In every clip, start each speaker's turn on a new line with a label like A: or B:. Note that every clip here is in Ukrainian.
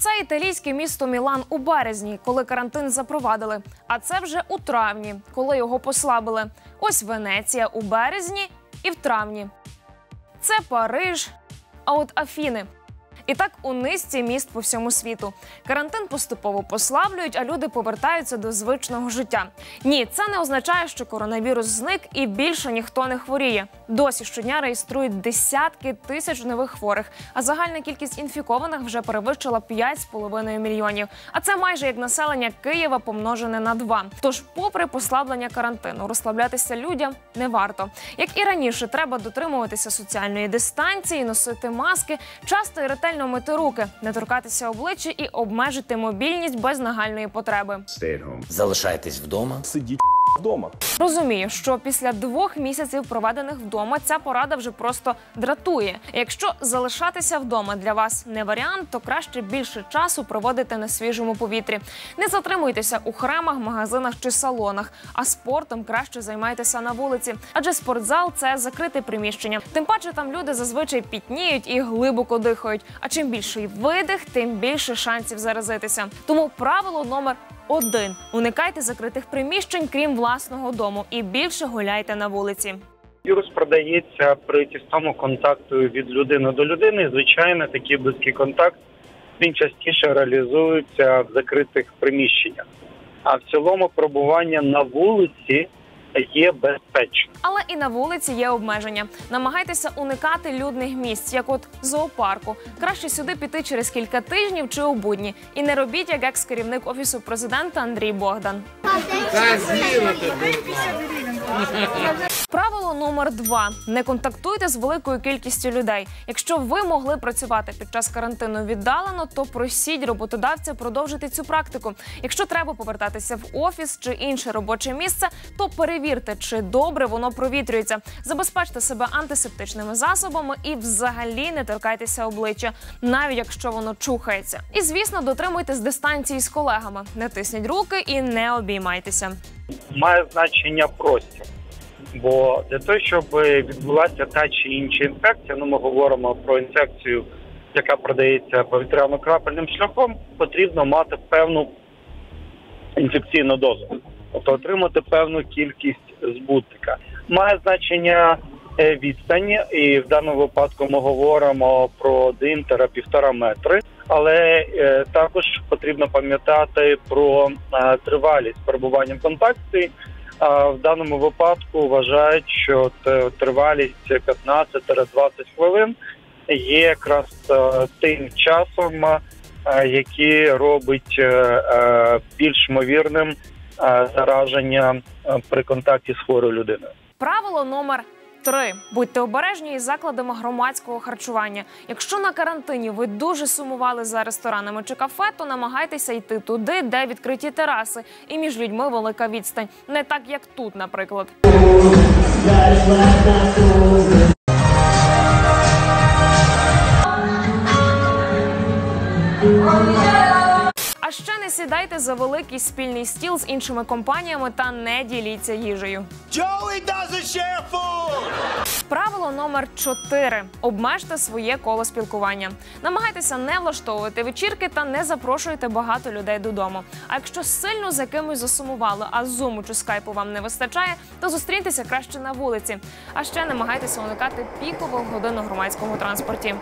A: Це італійське місто Мілан у березні, коли карантин запровадили. А це вже у травні, коли його послабили. Ось Венеція у березні і в травні. Це Париж, а от Афіни. І так у низці міст по всьому світу. Карантин поступово послаблюють, а люди повертаються до звичного життя. Ні, це не означає, що коронавірус зник і більше ніхто не хворіє. Досі щодня реєструють десятки тисяч нових хворих, а загальна кількість інфікованих вже перевищила 5,5 мільйонів. А це майже як населення Києва помножене на два. Тож, попри послаблення карантину, розслаблятися людям не варто. Як і раніше, треба дотримуватися соціальної дистанції, носити маски, часто і ретельно мити руки, не торкатися обличчя і обмежити мобільність без нагальної потреби.
B: Залишайтесь вдома.
C: Сидіть вдома.
A: Розумію, що після двох місяців проведених вдома ця порада вже просто дратує. Якщо залишатися вдома для вас не варіант, то краще більше часу проводити на свіжому повітрі. Не затримуйтеся у храмах, магазинах чи салонах, а спортом краще займайтеся на вулиці, адже спортзал це закрите приміщення. Тим паче там люди зазвичай пітніють і глибоко дихають. А чим більший видих, тим більше шансів заразитися. Тому правило номер один: уникайте закритих приміщень, крім власного дому, і більше гуляйте на вулиці.
D: Вірус продається при тісному контакту від людини до людини. Звичайно, такий близький контакт він частіше реалізується в закритих приміщеннях. А в цілому пробування на вулиці є безпечно.
A: Але і на вулиці є обмеження. Намагайтеся уникати людних місць, як от зоопарку. Краще сюди піти через кілька тижнів чи у будні. І не робіть, як екс-керівник офісу президента Андрій Богдан. Номер два: не контактуйте з великою кількістю людей. Якщо ви могли працювати під час карантину віддалено, то просіть роботодавця продовжити цю практику. Якщо треба повертатися в офіс чи інше робоче місце, то перевірте, чи добре воно провітрюється. Забезпечте себе антисептичними засобами і взагалі не торкайтеся обличчя, навіть якщо воно чухається. І звісно, дотримуйтесь дистанції з колегами, не тисніть руки і не обіймайтеся.
D: Має значення простір. Бо для того, щоб відбулася та чи інша інфекція, ну ми говоримо про інфекцію, яка продається повітряно-крапельним шляхом, потрібно мати певну інфекційну дозу, тобто отримати певну кількість збутника. Має значення е, відстань, і в даному випадку ми говоримо про 1-1,5 метри. Але е, також потрібно пам'ятати про е, тривалість перебування в контакті. В даному випадку вважають, що тривалість 15-20 хвилин є якраз е, тим часом, е, який робить е, більш ймовірним зараження при контакті з хворою людиною.
A: Правило номер три: будьте обережні із закладами громадського харчування. Якщо на карантині ви дуже сумували за ресторанами чи кафе, то намагайтеся йти туди, де відкриті тераси, і між людьми велика відстань. Не так, як тут, наприклад. А ще не сідайте за великий спільний стіл з іншими компаніями та не діліться їжею.
C: Joey doesn't share food!
A: Правило номер 4. обмежте своє коло спілкування. Намагайтеся не влаштовувати вечірки та не запрошуйте багато людей додому. А якщо сильно за кимось засумували, а зуму чи скайпу вам не вистачає, то зустріньтеся краще на вулиці. А ще намагайтеся уникати пікових годин у громадському транспорті.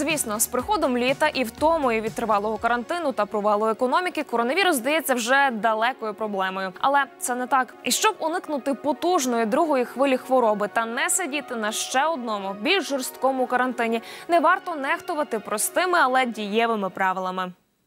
A: Звісно, з приходом літа і втомою від тривалого карантину та провалу економіки коронавірус здається вже далекою проблемою. Але це не так. І щоб уникнути потужної другої хвилі хвороби та не сидіти на ще одному більш жорсткому карантині, не варто нехтувати простими, але дієвими правилами.